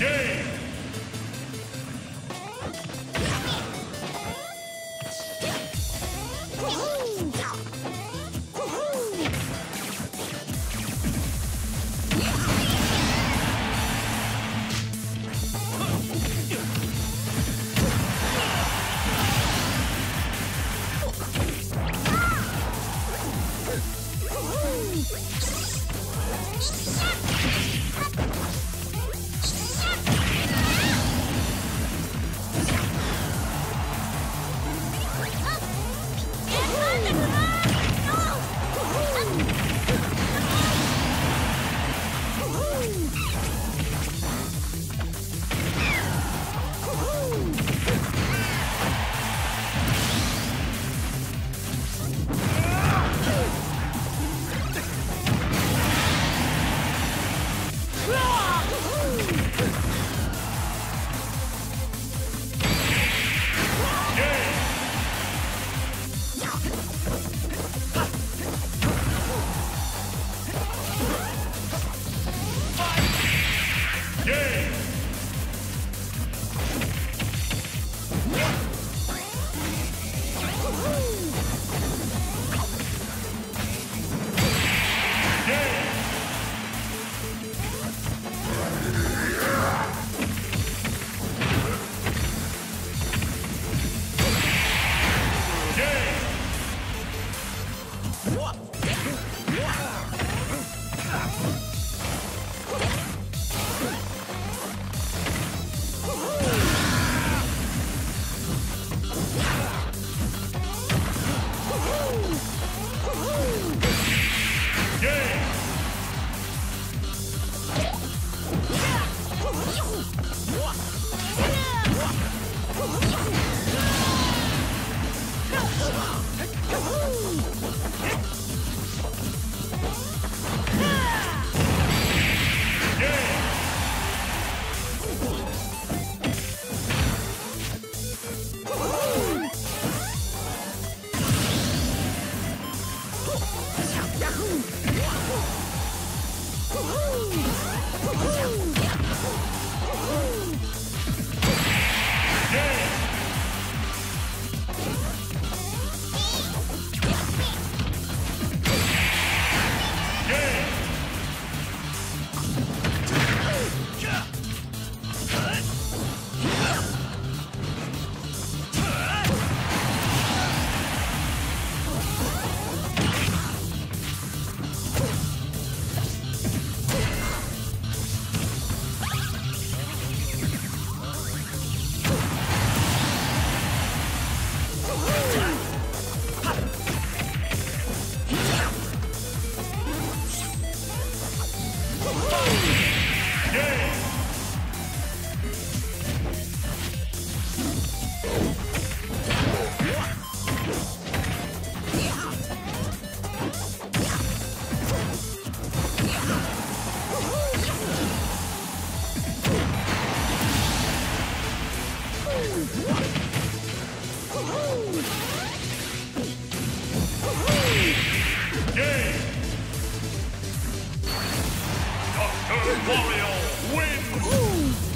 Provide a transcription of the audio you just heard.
game. Game! Dr. Mario wins!